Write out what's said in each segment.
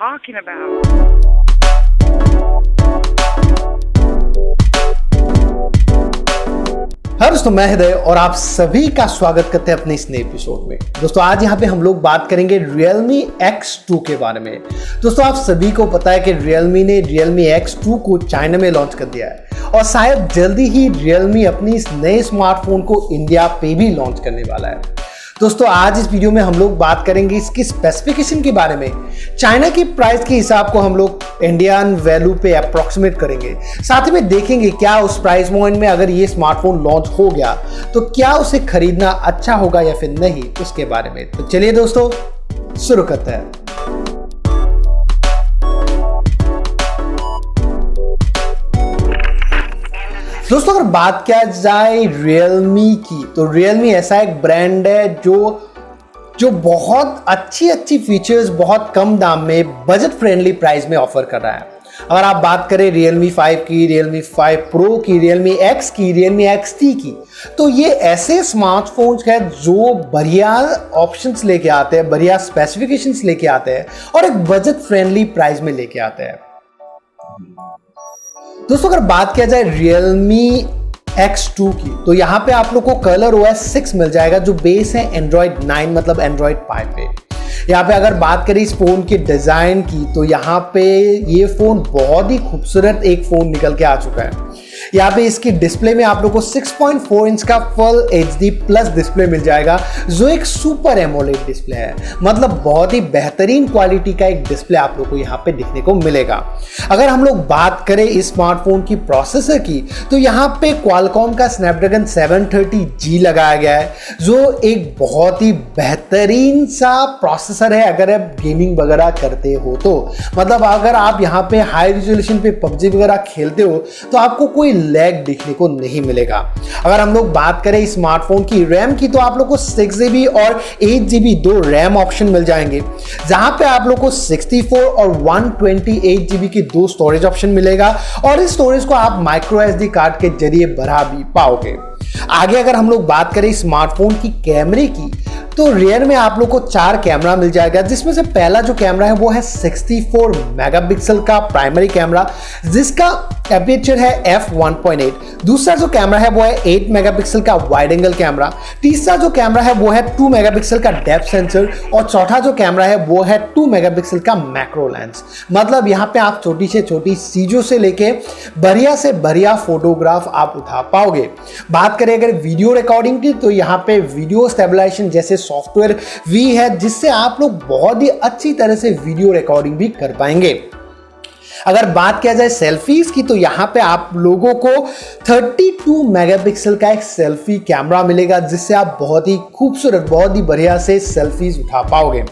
talking about? हाँ दोस्तों मैं हृदय और आप सभी का स्वागत करते हैं अपने इस नए एपिसोड में। दोस्तों, आज यहाँ पे हम लोग बात करेंगे Realme X2 के बारे में। दोस्तों, आप सभी को पता है कि Realme ने Realme X2 को चाइना में लॉन्च कर दिया है और शायद जल्दी ही Realme अपनी इस नए स्मार्टफ़ोन को इंडिया पे भी लॉन्च करने वाला है। दोस्तों, आज इस वीडियो में हम लोग बात करेंगे इसकी स्पेसिफिकेशन के बारे में। चाइना की प्राइस के हिसाब को हम लोग इंडियन वैल्यू पे अप्रोक्सीमेट करेंगे। साथ ही में देखेंगे क्या उस प्राइस पॉइंट में अगर ये स्मार्टफ़ोन लॉन्च हो गया तो क्या उसे खरीदना अच्छा होगा या फिर नहीं उसके बारे में। तो चलिए दोस्तों, शुरू करते हैं। दोस्तों, अगर बात किया जाए Realme की तो Realme ऐसा एक ब्रांड है जो जो बहुत अच्छी अच्छी फीचर्स बहुत कम दाम में बजट फ्रेंडली प्राइस में ऑफ़र कर रहा है। अगर आप बात करें Realme 5 की, Realme 5 Pro की, Realme X की, Realme XT की तो ये ऐसे स्मार्टफोन्स हैं जो बढ़िया ऑप्शंस लेके आते हैं, बढ़िया स्पेसिफिकेशंस लेके आते हैं और एक बजट फ्रेंडली प्राइस में लेके आते हैं। दोस्तों, अगर बात किया जाए Realme X2 की तो यहाँ पे आप लोग को कलर ओ एस सिक्स मिल जाएगा, जो बेस है एंड्रॉयड 9 मतलब एंड्रॉयड 5 पे। यहाँ पे अगर बात करें इस फ़ोन के डिज़ाइन की तो यहाँ पे ये फ़ोन बहुत ही खूबसूरत एक फ़ोन निकल के आ चुका है। यहाँ पे इसकी डिस्प्ले में आप लोग को 6.4 इंच का फुल एच प्लस डिस्प्ले मिल जाएगा, जो एक सुपर एमोलेड डिस्प्ले है। मतलब बहुत ही बेहतरीन क्वालिटी का एक डिस्प्ले आप लोग को यहाँ पे दिखने को मिलेगा। अगर हम लोग बात करें इस स्मार्टफ़ोन की प्रोसेसर की तो यहाँ पे क्वालकॉम का स्नैपड्रैगन 730G लगाया गया है, जो एक बहुत ही बेहतरीन सा प्रोसेसर है, अगर आप गेमिंग वगैरह करते हो तो। मतलब अगर आप यहाँ पे हाई रिजोल्यूशन पे पबजी वगैरह खेलते हो तो आपको कोई लैग दिखने को नहीं मिलेगा। अगर हम लोग बात करें स्मार्टफ़ोन की रैम की तो आप लोग को सिक्स जीबी और एट जीबी दो रैम ऑप्शन मिल जाएँगे, जहाँ पे आप लोग को 64 और 128 जीबी की दो स्टोरेज ऑप्शन मिलेगा और इस स्टोरेज को आप माइक्रो एसडी कार्ड के ज़रिए बढ़ा भी पाओगे। आगे अगर हम लोग बात करें स्मार्टफ़ोन की कैमरे की तो रियर में आप लोग को चार कैमरा मिल जाएगा, जिसमें से पहला जो कैमरा है, वो है 64 मेगापिक्सल का प्राइमरी कैमरा जिसका एपेचर है f1.8 दूसरा जो कैमरा है, वो है 8 मेगापिक्सल का वाइड एंगल कैमरा तीसरा जो कैमरा है, वो है 2 मेगापिक्सल का डेप सेंसर और चौथा जो कैमरा है, वो है 2 मेगापिक्सल का मैक्रो लेंस मतलब यहाँ पे आप छोटी से छोटी चीज़ों से लेके बढ़िया से बढ़िया फोटोग्राफ आप उठा पाओगे। बात करें अगर वीडियो रिकॉर्डिंग की तो यहाँ पे वीडियो स्टेबलाइजेशन जैसे सॉफ्टवेयर भी है जिससे आप लोग बहुत ही अच्छी तरह से वीडियो रिकॉर्डिंग भी कर पाएँगे। अगर बात किया जाए सेल्फीज की तो यहाँ पे आप लोगों को 32 मेगापिक्सल का एक सेल्फी कैमरा मिलेगा, जिससे आप बहुत ही खूबसूरत, बहुत ही बढ़िया से सेल्फीज उठा पाओगे।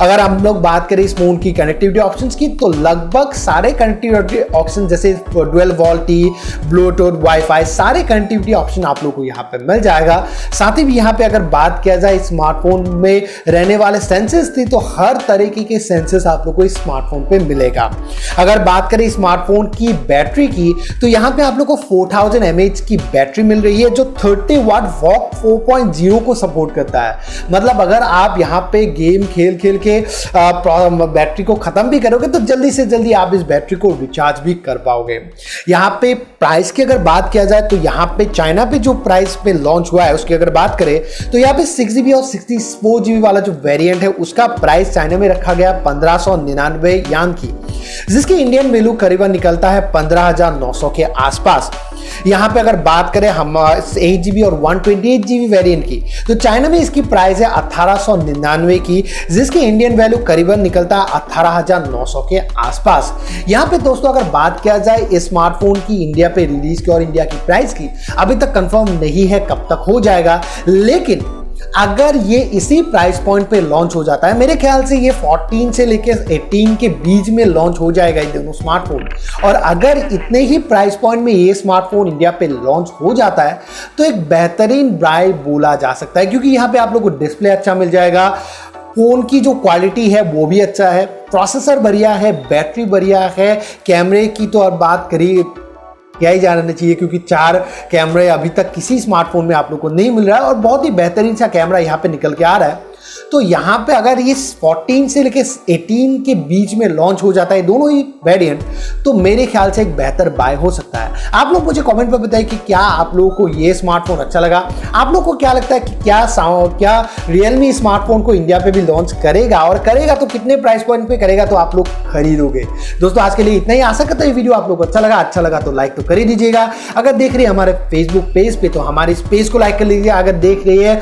अगर हम लोग बात करें इस फ़ोन की कनेक्टिविटी ऑप्शंस की तो लगभग सारे कनेक्टिविटी ऑप्शन जैसे डुअल वॉल्टी ब्लूटूथ वाईफाई सारे कनेक्टिविटी ऑप्शन आप लोग को यहाँ पे मिल जाएगा। साथ ही यहाँ पे अगर बात किया जाए स्मार्टफ़ोन में रहने वाले सेंसेस थी तो हर तरीके के सेंसेस आप लोग को इस स्मार्टफ़ोन पे मिलेगा। अगर बात करें स्मार्टफ़ोन की बैटरी की तो यहाँ पे आप लोग को 4000 थाउज़ेंड की बैटरी मिल रही है, जो 30 वाट वॉक 4.0 को सपोर्ट करता है। मतलब अगर आप यहाँ पे गेम खेल खेल के बैटरी को ख़त्म भी करोगे तो जल्दी से जल्दी आप इस बैटरी को रिचार्ज भी कर पाओगे। यहाँ पे प्राइस की अगर बात किया जाए तो यहाँ पे चाइना पे जो प्राइस पे लॉन्च हुआ है, उसकी अगर बात करें तो यहाँ पे सिक्स जीबी और सिक्सटी फोर जीबी वाला जो वेरियंट है, उसका प्राइस चाइना में रखा गया पंद्रह सौ निन्यानवे यान की, जिसकी इंडियन वैल्यू करीबन निकलता है पंद्रह हज़ार नौ सौ के आसपास। यहाँ पे अगर बात करें हम एट जीबी और one twenty eight GB variant की तो चाइना में इसकी प्राइस है अट्ठारह की, जिसकी इंडियन वैल्यू करीबन निकलता है अट्ठारह के आसपास। यहाँ पे दोस्तों अगर बात किया जाए स्मार्टफ़ोन की इंडिया पे रिलीज़ की और इंडिया की प्राइस की, अभी तक कंफर्म नहीं है कब तक हो जाएगा, लेकिन अगर ये इसी प्राइस पॉइंट पे लॉन्च हो जाता है, मेरे ख्याल से ये 14 से लेके 18 के बीच में लॉन्च हो जाएगा ये दोनों स्मार्टफ़ोन और अगर इतने ही प्राइस पॉइंट में ये स्मार्टफ़ोन इंडिया पे लॉन्च हो जाता है तो एक बेहतरीन ब्राइड बोला जा सकता है, क्योंकि यहाँ पे आप लोग को डिस्प्ले अच्छा मिल जाएगा फ़ोन की जो क्वालिटी है वो भी अच्छा है प्रोसेसर बढ़िया है बैटरी बढ़िया है कैमरे की तो अब बात करिए क्या ही जानना चाहिए, क्योंकि चार कैमरे अभी तक किसी स्मार्टफ़ोन में आप लोग को नहीं मिल रहा है और बहुत ही बेहतरीन सा कैमरा यहाँ पे निकल के आ रहा है। तो यहाँ पे अगर ये 14 से लेके 18 के बीच में लॉन्च हो जाता है, दोनों ही वेरिएंट तो मेरे ख्याल से एक बेहतर बाय हो सकता है। आप लोग मुझे कमेंट पर बताइए कि क्या आप लोगों को ये स्मार्टफ़ोन अच्छा लगा? आप लोग को क्या लगता है कि क्या क्या रियलमी स्मार्टफ़ोन को इंडिया पे भी लॉन्च करेगा? और करेगा तो कितने प्राइस पॉइंट पे करेगा तो आप लोग खरीदोगे? दोस्तों, आज के लिए इतना ही। आशा करता है वीडियो आप लोग को अच्छा लगा। अच्छा लगा तो लाइक तो कर ही दीजिएगा। अगर देख रही है हमारे फेसबुक पेज पे तो हमारे इस पेज को लाइक कर लीजिए अगर देख रही है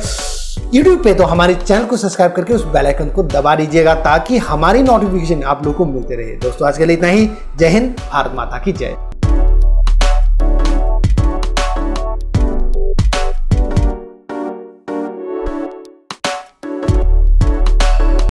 यूट्यूब पे तो हमारे चैनल को सब्सक्राइब करके उस बेल आइकन को दबा दीजिएगा ताकि हमारी नोटिफिकेशन आप लोगों को मिलते रहे। दोस्तों, आज के लिए इतना ही। जय हिंद, भारत माता की जय।